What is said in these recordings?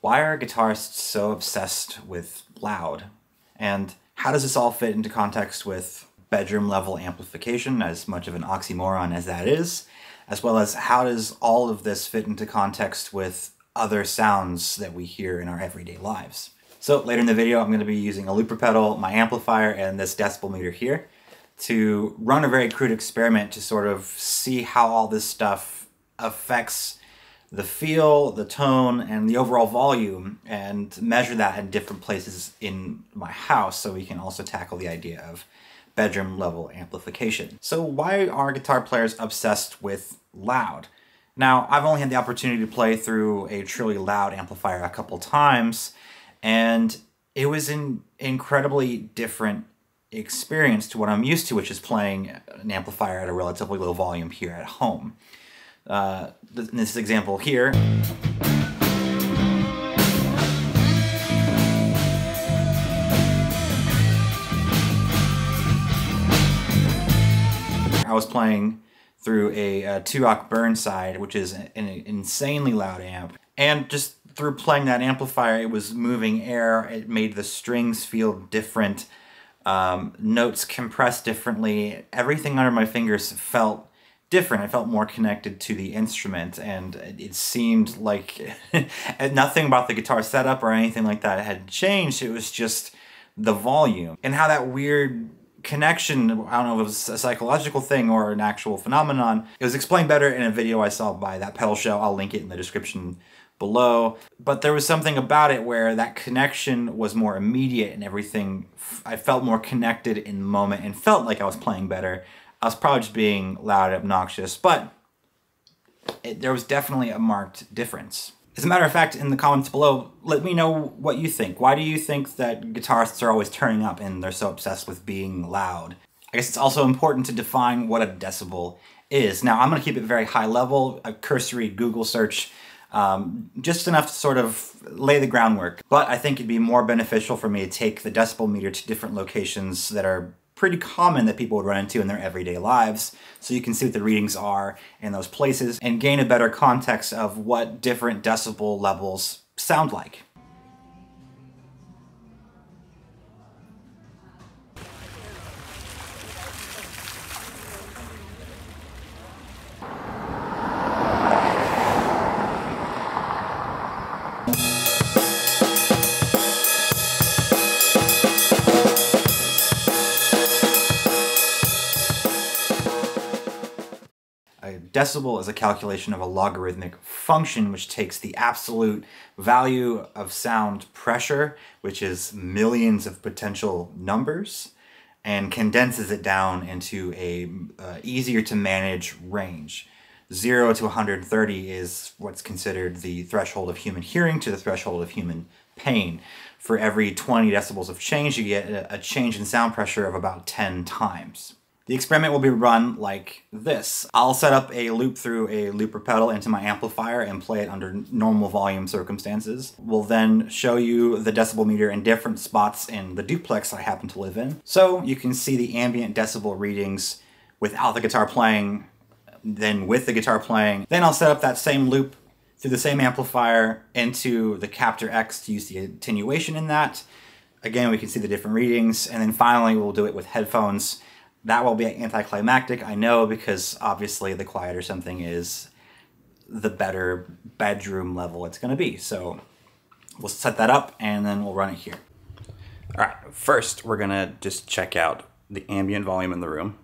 Why are guitarists so obsessed with loud? And how does this all fit into context with bedroom level amplification, as much of an oxymoron as that is, as well as how does all of this fit into context with other sounds that we hear in our everyday lives? So later in the video, I'm going to be using a looper pedal, my amplifier, and this decibel meter here to run a very crude experiment to sort of see how all this stuff affects the feel, the tone, and the overall volume, and measure that at different places in my house so we can also tackle the idea of bedroom level amplification. So why are guitar players obsessed with loud? Now, I've only had the opportunity to play through a truly loud amplifier a couple times, and it was an incredibly different experience to what I'm used to, which is playing an amplifier at a relatively low volume here at home. Uh, in this example here, I was playing through a, a Two-Rock Burnside, which is an, an insanely loud amp. And just through playing that amplifier, it was moving air. It made the strings feel different. Um, notes compressed differently. Everything under my fingers felt different. I felt more connected to the instrument, and it seemed like nothing about the guitar setup or anything like that had changed. It was just the volume and how that weird connection, I don't know if it was a psychological thing or an actual phenomenon. It was explained better in a video I saw by that pedal show. I'll link it in the description below. But there was something about it where that connection was more immediate and everything, I felt more connected in the moment and felt like I was playing better. I was probably just being loud and obnoxious, but it, there was definitely a marked difference. As a matter of fact, in the comments below, let me know what you think. Why do you think that guitarists are always turning up and they're so obsessed with being loud? I guess it's also important to define what a decibel is. Now, I'm going to keep it very high level, a cursory Google search, um, just enough to sort of lay the groundwork. But I think it'd be more beneficial for me to take the decibel meter to different locations that are pretty common that people would run into in their everyday lives. So you can see what the readings are in those places and gain a better context of what different decibel levels sound like. Decibel is a calculation of a logarithmic function which takes the absolute value of sound pressure, which is millions of potential numbers, and condenses it down into a uh, easier to manage range. 0 to 130 is what's considered the threshold of human hearing to the threshold of human pain. For every 20 decibels of change, you get a change in sound pressure of about 10 times. The experiment will be run like this. I'll set up a loop through a looper pedal into my amplifier and play it under normal volume circumstances. We'll then show you the decibel meter in different spots in the duplex I happen to live in. So you can see the ambient decibel readings without the guitar playing, then with the guitar playing. Then I'll set up that same loop through the same amplifier into the Captor X to use the attenuation in that. Again, we can see the different readings, and then finally we'll do it with headphones that will be anticlimactic, I know, because obviously the quieter something is, the better bedroom level it's going to be. So we'll set that up and then we'll run it here. All right, first we're going to just check out the ambient volume in the room.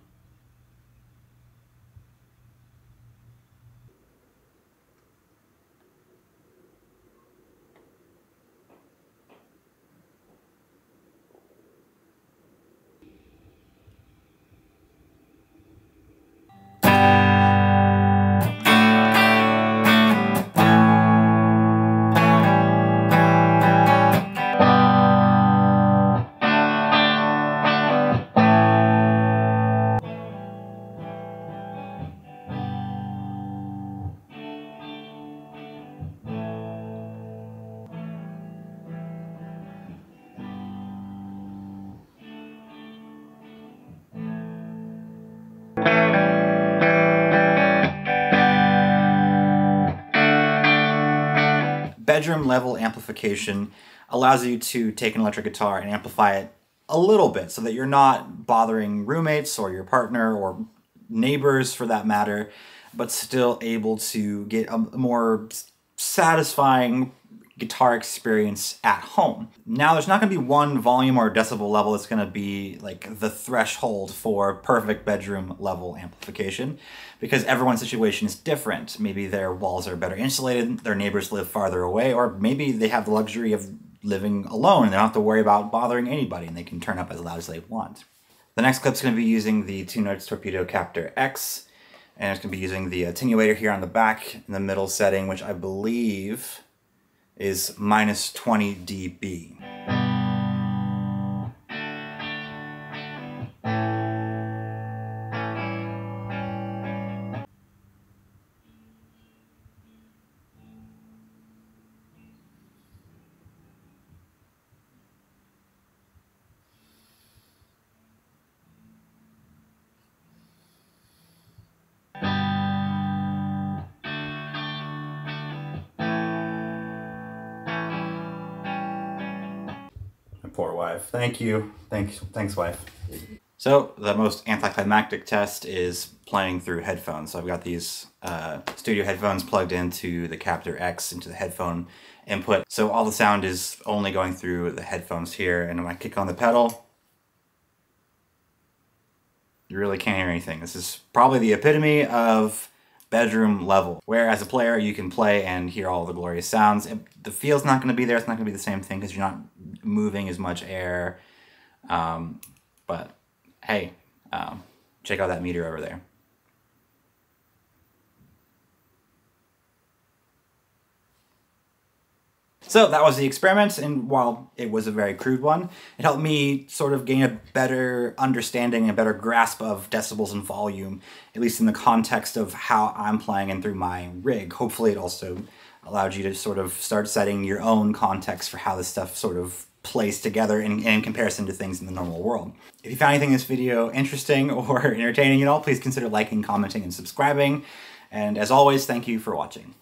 Bedroom level amplification allows you to take an electric guitar and amplify it a little bit so that you're not bothering roommates or your partner or neighbors for that matter, but still able to get a more satisfying guitar experience at home. Now, there's not going to be one volume or decibel level that's going to be like the threshold for perfect bedroom level amplification because everyone's situation is different. Maybe their walls are better insulated, their neighbors live farther away, or maybe they have the luxury of living alone and they don't have to worry about bothering anybody and they can turn up as loud as they want. The next clip's going to be using the Two Notes Torpedo Captor X and it's going to be using the attenuator here on the back in the middle setting, which I believe is minus 20 dB. Poor wife. Thank you. Thanks, thanks, wife. So the most anticlimactic test is playing through headphones. So I've got these uh, studio headphones plugged into the Captor X into the headphone input. So all the sound is only going through the headphones here. And when I kick on the pedal, you really can't hear anything. This is probably the epitome of bedroom level, where as a player you can play and hear all the glorious sounds. The feel's not going to be there. It's not going to be the same thing because you're not moving as much air. Um, but hey, um, check out that meter over there. So that was the experiment, and while it was a very crude one, it helped me sort of gain a better understanding, a better grasp of decibels and volume, at least in the context of how I'm playing and through my rig. Hopefully it also allowed you to sort of start setting your own context for how this stuff sort of plays together in, in comparison to things in the normal world. If you found anything in this video interesting or entertaining at all, please consider liking, commenting, and subscribing. And as always, thank you for watching.